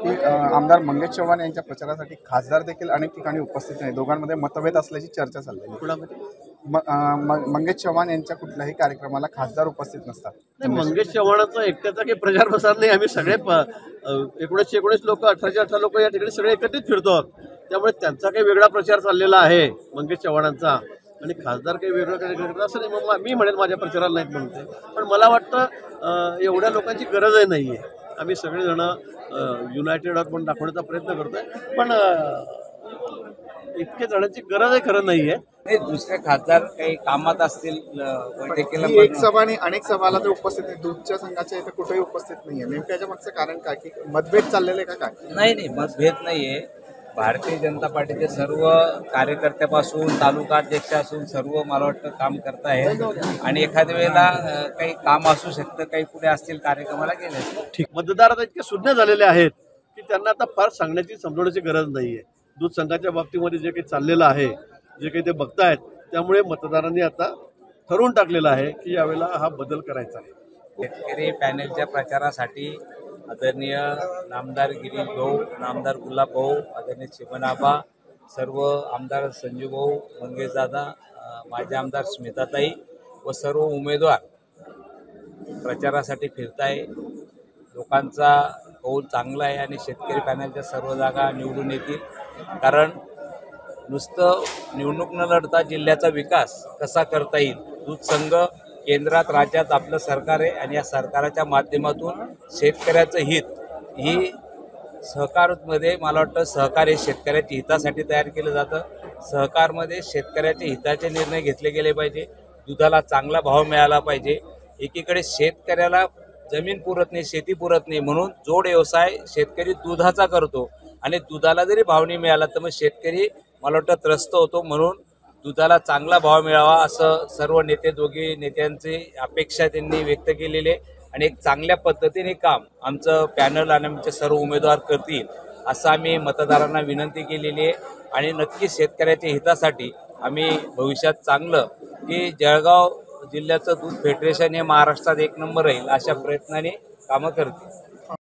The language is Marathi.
आमदार मंगेश चव्हाण यांच्या प्रचारासाठी खासदार देखील अनेक ठिकाणी उपस्थित नाही दोघांमध्ये मतभेद असल्याची चर्चा चालली. कुणामध्ये? मंगेश चव्हाण यांच्या कुठल्याही कार्यक्रमाला खासदार उपस्थित नसतात. मंगेश चव्हाणाचा एकट्याचा काही प्रचार प्रसार नाही. आम्ही सगळे एकोणीसशे एकोणीस लोक अठराशे अठरा लोक या ठिकाणी सगळे एकत्रित फिरतो. त्यामुळे त्यांचा काही वेगळा प्रचार चाललेला आहे मंगेश चव्हाणांचा. आणि खासदार काही वेगळं काही करत असं नाही. मग मी म्हणेन माझ्या प्रचाराला नाहीत म्हणते पण मला वाटतं एवढ्या लोकांची गरजही नाही आहे आम्ही सगळेजण युनायटेड आहोत म्हणून दाखवण्याचा प्रयत्न करतोय. पण इतके जणांची गरजही खरं नाही आहे नाही दुसरे खासदार काही कामात असतील बैठकीला ही एक पण- सभा आणि अनेक सभाला ते उपस्थित नाही दूधच्या संघाच्या इथे कुठेही उपस्थित नाहीये. नेमकं याच्या मागचं कारण काय? की मतभेद चाललेले का काय? नाही नाही मतभेद नाहीये. भारतीय जनता पार्टीचे सर्व कार्यकर्त्यापासून तालुका अध्यक्ष असून सर्व मला वाटतं काम करताय आणि एखाद्या वेळेला काही काम असू शकतं काही कुठे असतील कार्यक्रमाला गेले. ठीक. मतदार आता इतके सुज्ञ झालेले आहेत की त्यांना आता फार सांगण्याची समजवण्याची गरज नाही आहे दूध संघाच्या बाबतीमध्ये जे काही चाललेलं आहे जे काही ते बघतायत त्यामुळे मतदारांनी आता ठरवून टाकलेलं आहे की यावेळेला हा बदल करायचा आहे. शेतकरी पॅनेलच्या प्रचारासाठी आदरणीय नामदार गिरीश भाऊ नामदार गुलाब भाऊ आदरणीय चिमनाबा सर्व आमदार संजू भाऊ मंगेशदादा अ, माजी आमदार स्मिताताई व सर्व उमेदवार प्रचारासाठी फिरताय. लोकांचा कौल चांगला आहे आणि शेतकरी पॅनलच्या सर्व जागा निवडून येतील. कारण नुसतं निवडणूक न लढता जिल्ह्याचा विकास कसा करता येईल? दूध संघ केंद्रात राज्यात आपलं सरकार आहे आणि या सरकाराच्या माध्यमातून शेतकऱ्याचं हित ही सहकारमध्ये मला वाटतं सहकार हे शेतकऱ्याच्या हितासाठी तयार केलं जातं. सहकारमध्ये शेतकऱ्याच्या हिताचे निर्णय घेतले गेले पाहिजे. दुधाला चांगला भाव मिळाला पाहिजे. एकीकडे शेतकऱ्याला जमीन पुरत नाही शेती पुरत नाही म्हणून जोड व्यवसाय शेतकरी दुधाचा करतो आणि दुधाला जरी भाव नाही मिळाला तर मग शेतकरी मला वाटतं त्रस्त होतो म्हणून दुधाला चांगला भाव मिळावा असं सर्व नेते दोघे नेत्यांची अपेक्षा त्यांनी व्यक्त केलेली आहे. आणि एक चांगल्या पद्धतीने काम आमचं पॅनल आणि आमचे सर्व उमेदवार करतील असं आम्ही मतदारांना विनंती केलेली आहे. आणि नक्की शेतकऱ्याच्या हितासाठी आम्ही भविष्यात चांगलं की जळगाव जिल्ह्याचं दूध फेडरेशन हे महाराष्ट्रात एक नंबर राहील अशा प्रयत्नाने कामं करतील.